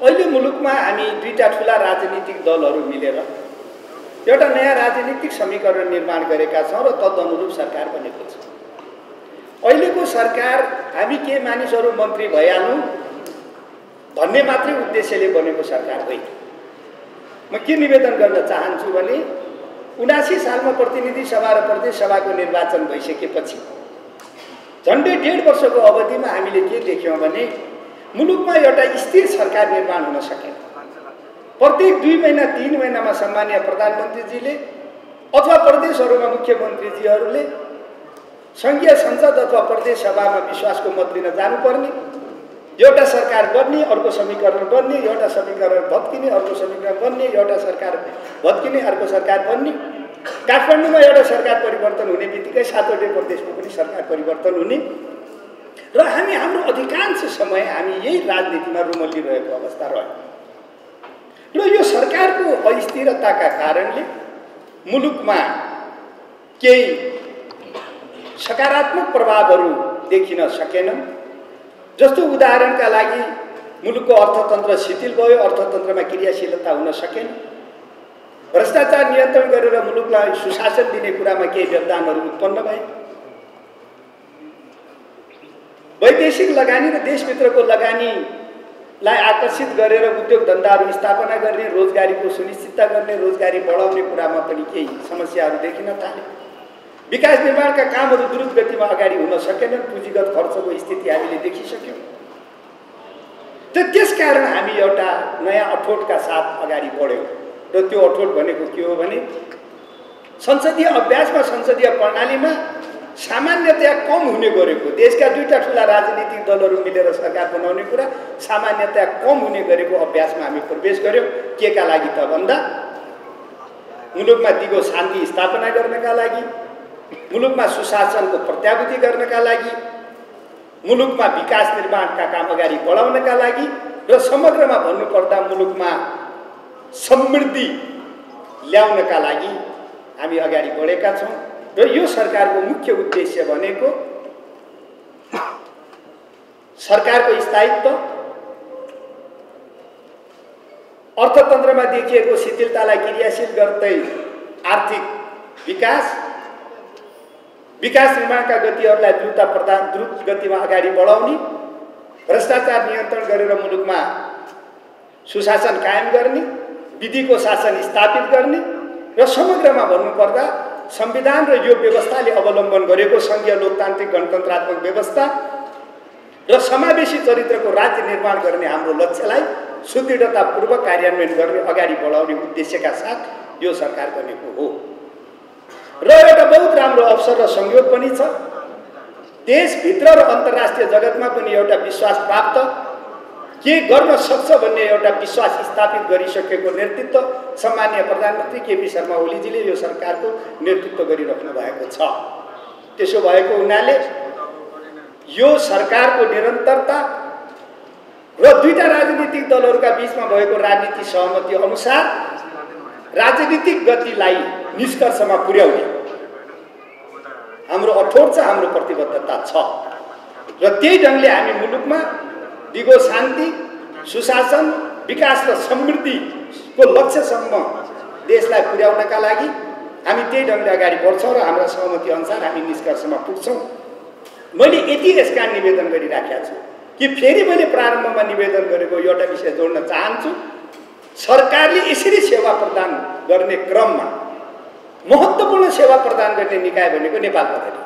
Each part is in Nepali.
अहिले मुलुकमा हामी दुईवटा ठुला राजनीतिक दलहरू मिलेर एउटा नयाँ राजनीतिक समीकरण निर्माण गरेका छौँ र तदनुरूप सरकार बनेको छ। अहिलेको सरकार हामी के मानिसहरू मन्त्री भइहालौँ भन्ने मात्रै उद्देश्यले बनेको सरकार होइन। म के निवेदन गर्न चाहन्छु भने उनासी सालमा प्रतिनिधि सभा र प्रदेश सभाको निर्वाचन भइसकेपछि झन्डै डेढ वर्षको अवधिमा हामीले के देख्यौँ भने मुलुकमा एउटा स्थिर सरकार निर्माण हुन सकेन प्रत्येक दुई महिना तिन महिनामा सम्मान्य प्रधानमन्त्रीजीले अथवा प्रदेशहरूमा मुख्यमन्त्रीजीहरूले सङ्घीय संसद अथवा प्रदेश सभामा विश्वासको मत लिन जानुपर्ने एउटा सरकार बन्ने अर्को समीकरण बन्ने एउटा समीकरण भत्किने अर्को समीकरण बन्ने एउटा सरकार भत्किने अर्को सरकार बन्ने। काठमाडौँमा एउटा सरकार परिवर्तन हुने बित्तिकै सातवटै प्रदेशमा पनि सरकार परिवर्तन हुने। र हामी हाम्रो अधिकांश समय हामी यही राजनीतिमा रुमल्लिरहेको अवस्था रह्यो। र यो सरकारको अस्थिरताका कारणले मुलुकमा केही सकारात्मक प्रभावहरू देखिन सकेनन्। जस्तो उदाहरणका लागि मुलुकको अर्थतन्त्र शिथिल भयो अर्थतन्त्रमा क्रियाशीलता हुन सकेन। भ्रष्टाचार नियन्त्रण गरेर मुलुकलाई सुशासन दिने कुरामा केही व्यवधानहरू उत्पन्न भए। वैदेशिक लगानी र देशभित्रको लगानीलाई आकर्षित गरेर उद्योग धन्दाहरू स्थापना गर्ने रोजगारीको सुनिश्चितता गर्ने रोजगारी बढाउने कुरामा पनि केही समस्याहरू देखिन थाले। विकास निर्माणका कामहरू द्रुत गतिमा अगाडि हुन सकेनन् पुँजीगत खर्चको स्थिति हामीले देखिसक्यौँ। त त्यसकारण हामी एउटा नयाँ अठोटका साथ अगाडि बढ्यौँ र त्यो अठोट भनेको के हो भने संसदीय अभ्यासमा संसदीय प्रणालीमा सामान्यतया कम हुने गरेको देशका दुईवटा ठुला राजनीतिक दलहरू मिलेर सरकार बनाउने कुरा सामान्यतया कम हुने गरेको अभ्यासमा हामी प्रवेश गऱ्यौँ के का लागि त भन्दा मुलुकमा दिगो शान्ति स्थापना गर्नका लागि मुलुकमा सुशासनको प्रत्याभूति गर्नका लागि मुलुकमा विकास निर्माणका काम अगाडि बढाउनका लागि र समग्रमा भन्नुपर्दा मुलुकमा समृद्धि ल्याउनका लागि हामी अगाडि बढेका छौँ। र यो सरकारको मुख्य उद्देश्य भनेको सरकारको स्थायित्व अर्थतन्त्रमा देखिएको शिथिलतालाई क्रियाशील गर्दै आर्थिक विकास विकास निर्माणका गतिहरूलाई द्रुत प्रदान द्रुत गतिमा अगाडि बढाउने भ्रष्टाचार नियन्त्रण गरेर मुलुकमा सुशासन कायम गर्ने विधिको शासन स्थापित गर्ने र समग्रमा भन्नुपर्दा संविधान र यो व्यवस्थाले अवलम्बन गरेको सङ्घीय लोकतान्त्रिक गणतन्त्रात्मक व्यवस्था र समावेशी चरित्रको राज्य निर्माण गर्ने हाम्रो लक्ष्यलाई सुदृढतापूर्वक कार्यान्वयन गर्ने अगाडि बढाउने उद्देश्यका साथ यो सरकार बनेको हो। र एउटा बहुत राम्रो अवसर र संयोग पनि छ। देशभित्र र अन्तर्राष्ट्रिय जगतमा पनि एउटा विश्वास प्राप्त के गर्न सक्छ भन्ने एउटा विश्वास स्थापित गरिसकेको नेतृत्व सामान्य प्रधानमन्त्री केपी शर्मा ओलीजीले यो सरकारको नेतृत्व गरिराख्नु भएको छ। त्यसो भएको हुनाले यो सरकारको निरन्तरता र दुईवटा राजनीतिक दलहरूका बिचमा भएको राजनीति सहमति अनुसार राजनीतिक गतिलाई निष्कर्षमा पुर्याउने हाम्रो अठोट छ हाम्रो प्रतिबद्धता छ। र त्यही ढङ्गले हामी मुलुकमा दिगो शान्ति सुशासन विकास र समृद्धिको लक्ष्यसम्म देशलाई पुर्याउनका लागि हामी त्यही ढङ्गले अगाडि बढ्छौँ र हाम्रा सहमति अनुसार हामी निष्कर्षमा पुग्छौँ। मैले यति यसका निवेदन गरिराखेका छु कि फेरि मैले प्रारम्भमा निवेदन गरेको एउटा विषय जोड्न चाहन्छु। सरकारले यसरी सेवा प्रदान गर्ने क्रममा महत्त्वपूर्ण सेवा प्रदान गर्ने निकाय भनेको नेपाल प्रहरी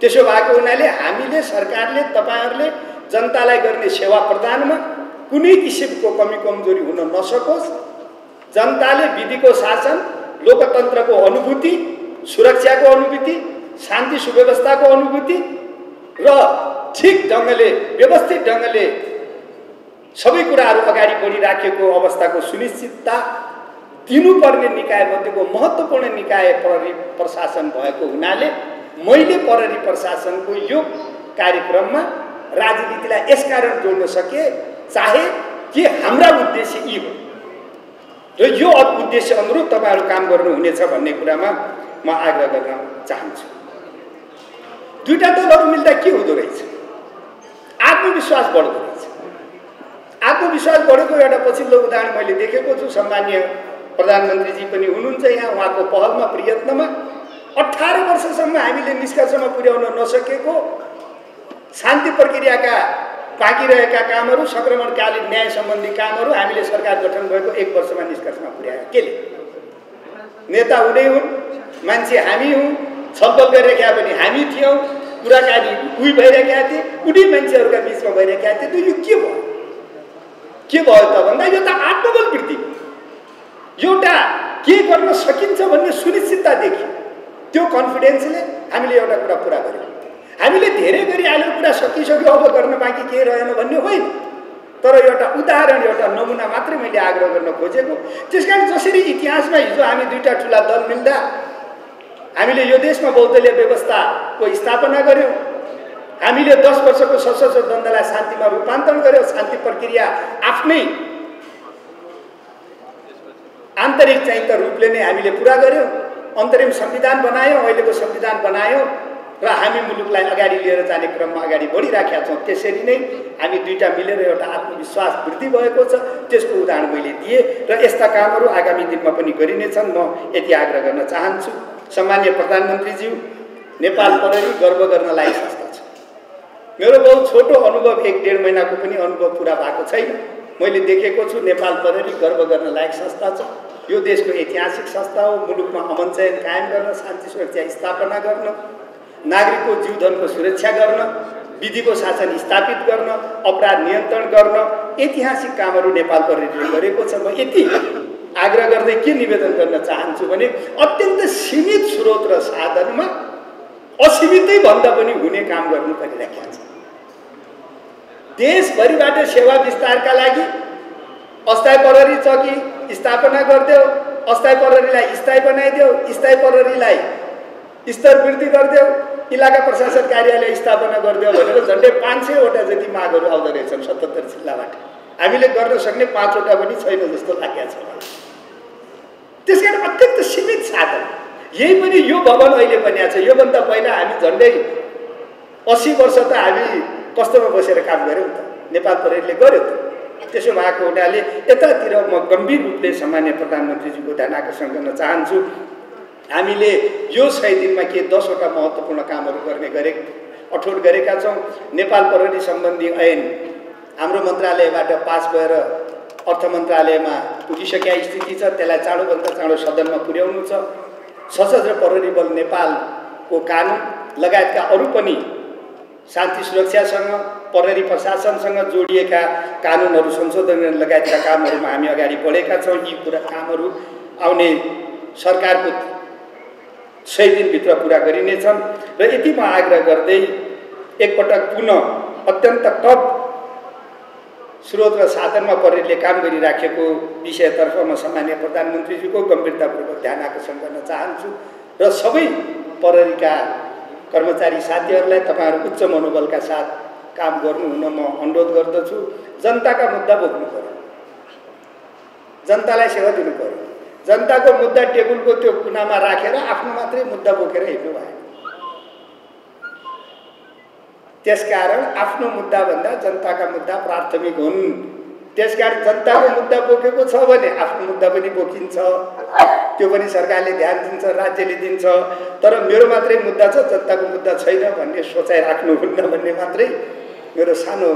त्यसो भएको हुनाले हामीले सरकारले तपाईँहरूले जनतालाई गर्ने सेवा प्रदानमा कुनै किसिमको कमी कमजोरी हुन नसकोस्। जनताले विधिको शासन लोकतन्त्रको अनुभूति सुरक्षाको अनुभूति शान्ति सुव्यवस्थाको अनुभूति र ठिक ढङ्गले व्यवस्थित ढङ्गले सबै कुराहरू अगाडि बढिराखेको अवस्थाको सुनिश्चितता दिनुपर्ने निकायमध्येको महत्त्वपूर्ण निकाय प्रहरी प्रशासन भएको हुनाले मैले प्रहरी प्रशासनको यो कार्यक्रममा राजनीतिलाई यसकारण जोड्न सके चाहे कि हाम्रा उद्देश्य यी हो। र यो उद्देश्य अनुरूप तपाईँहरू काम गर्नुहुनेछ भन्ने कुरामा म आग्रह गर्न चाहन्छु। दुईवटा दलहरू मिल्दा के हुँदो रहेछ? आत्मविश्वास बढ्दो रहेछ। आत्मविश्वास बढेको एउटा पछिल्लो उदाहरण मैले देखेको छु सामान्य प्रधानमन्त्रीजी पनि हुनुहुन्छ यहाँ उहाँको पहलमा प्रयत्नमा अठार वर्षसम्म हामीले निष्कर्षमा पुर्याउन नसकेको शान्ति प्रक्रियाका बाँकी रहेका कामहरू सङ्क्रमणकालीन न्याय सम्बन्धी कामहरू हामीले सरकार गठन भएको एक वर्षमा निष्कर्षमा पुर्यायो। केले नेता हुँदै हुन् मान्छे हामी हौँ छलफल गरिरहेका पनि हामी थियौँ कुराकानी उही भइरहेका थिए उनी मान्छेहरूका बिचमा भइरहेका थिए त यो के भयो? के भयो त भन्दा यो त आत्मबल वृद्धि। एउटा के गर्न सकिन्छ भन्ने सुनिश्चितता देखि। त्यो कन्फिडेन्सले हामीले एउटा कुरा पुरा गर्यौँ हामीले धेरै गरी आएको कुरा सकिसक्यो अब गर्न बाँकी केही रहेन भन्ने होइन। तर एउटा उदाहरण एउटा नमुना मात्रै मैले आग्रह गर्न खोजेको। त्यस कारण जसरी इतिहासमा हिजो हामी दुईवटा ठुला दल मिल्दा हामीले यो देशमा बौद्धलीय व्यवस्थाको स्थापना गऱ्यौँ हामीले दस वर्षको सशस्त्र द्वन्द्वलाई शान्तिमा रूपान्तरण गऱ्यौँ शान्ति प्रक्रिया आफ्नै आन्तरिक चाहिँ त रूपले नै हामीले पुरा गऱ्यौँ अन्तरिम संविधान बनायौँ अहिलेको संविधान बनायौँ। र हामी मुलुकलाई अगाडि लिएर जाने क्रममा अगाडि बढिराखेका छौँ। त्यसरी नै हामी दुईवटा मिलेर एउटा आत्मविश्वास वृद्धि भएको छ। त्यसको उदाहरण मैले दिएँ र यस्ता कामहरू आगामी दिनमा पनि गरिनेछन्। म यति आग्रह गर्न चाहन्छु। सामान्य प्रधानमन्त्रीज्यू नेपाल प्रहरी गर्व गर्न लायक संस्था छ। मेरो बहुत छोटो अनुभव एक डेढ महिनाको पनि अनुभव पुरा भएको छैन। मैले देखेको छु नेपाल प्रहरी गर्व गर्न लायक संस्था छ। यो देशको ऐतिहासिक संस्था हो। मुलुकमा अमन चयन कायम गर्न शान्ति सुरक्षा स्थापना गर्न नागरिकको जीवधनको सुरक्षा गर्न विधिको शासन स्थापित गर्न अपराध नियन्त्रण गर्न ऐतिहासिक कामहरू नेपाल प्रहरीले गरेको छ। म यति आग्रह गर्दै के निवेदन गर्न चाहन्छु भने अत्यन्त सीमित स्रोत र साधनमा असीमितै भन्दा पनि हुने काम गर्नु परिराखेको छ देशभरिबाट सेवा विस्तारका लागि अस्थायी प्रहरी चौकी स्थापना गरिदेऊ अस्थायी प्रहरीलाई स्थायी बनाइदेऊ स्थायी प्रहरीलाई स्तर वृद्धि गरिदेऊ इलाका प्रशासन कार्यालय स्थापना गरिदेऊ भनेर झन्डै पाँच सयवटा जति मागहरू आउँदो रहेछन् सतहत्तर जिल्लाबाट। हामीले गर्न सक्ने पाँचवटा पनि छैन जस्तो लागेको छ त्यस कारण अत्यन्त सीमित साधन। यही पनि यो भवन अहिले बनिएको छ। योभन्दा पहिला हामी झन्डै असी वर्ष त हामी कस्तोमा बसेर काम गऱ्यौँ त। नेपाल प्रहरीले गर्यो त। त्यसो भएको हुनाले यतातिर म गम्भीर रूपले सामान्य प्रधानमन्त्रीजीको ध्यान आकर्षण गर्न चाहन्छु। हामीले यो सय दिनमा के दसवटा महत्त्वपूर्ण कामहरू गर्ने गरे अठोट गरेका छौँ। नेपाल प्रहरी सम्बन्धी ऐन हाम्रो मन्त्रालयबाट पास भएर अर्थ मन्त्रालयमा पुगिसकेका स्थिति छ। त्यसलाई चाँडोभन्दा चाँडो सदनमा पुर्याउनु छ। सशस्त्र प्रहरी बल नेपालको कानुन लगायतका अरू पनि शान्ति सुरक्षासँग प्रहरी प्रशासनसँग जोडिएका कानुनहरू संशोधन लगायतका कामहरूमा हामी अगाडि बढेका छौँ। यी कुरा कामहरू आउने सरकारको सय दिनभित्र पुरा गरिनेछन् र यति म आग्रह गर्दै एकपटक पुनः अत्यन्त टप स्रोत र साधनमा प्रहरीले काम गरिराखेको विषयतर्फ म सामान्य प्रधानमन्त्रीजीको गम्भीरतापूर्वक ध्यान आकर्षण गर्न चाहन्छु र सबै प्रहरीका कर्मचारी साथीहरूलाई तपाईँहरू उच्च मनोबलका साथ काम गर्नु हुन म अनुरोध गर्दछु। जनताका मुद्दा बोक्नु पऱ्यो जनतालाई सेवा दिनु पऱ्यो जनताको मुद्दा टेबलको त्यो कुनामा राखेर आफ्नो मात्रै मुद्दा बोकेर हिँड्नु भयो। त्यसकारण आफ्नो मुद्दाभन्दा जनताका मुद्दा प्राथमिक हुन्। त्यसकारण जनताको मुद्दा बोकेको छ भने आफ्नो मुद्दा पनि बोकिन्छ। त्यो पनि सरकारले ध्यान दिन्छ राज्यले दिन्छ। तर मेरो मात्रै मुद्दा छ जनताको मुद्दा छैन भन्ने सोचाइ राख्नुहुन्न भन्ने मात्रै मेरो सानो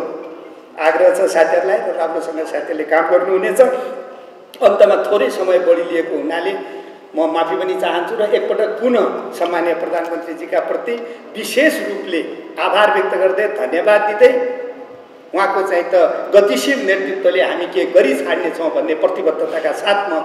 आग्रह छ साथीहरूलाई र राम्रोसँग साथीहरूले काम गर्नुहुनेछ। अन्तमा थोरै समय बढी लिएको हुनाले म माफी पनि चाहन्छु र एकपटक पुनः सामान्य प्रधानमन्त्रीजीका प्रति विशेष रूपले आभार व्यक्त गर्दै धन्यवाद दिँदै उहाँको चाहिँ त गतिशील नेतृत्वले हामी के गरी छाड्नेछौँ भन्ने प्रतिबद्धताका साथ म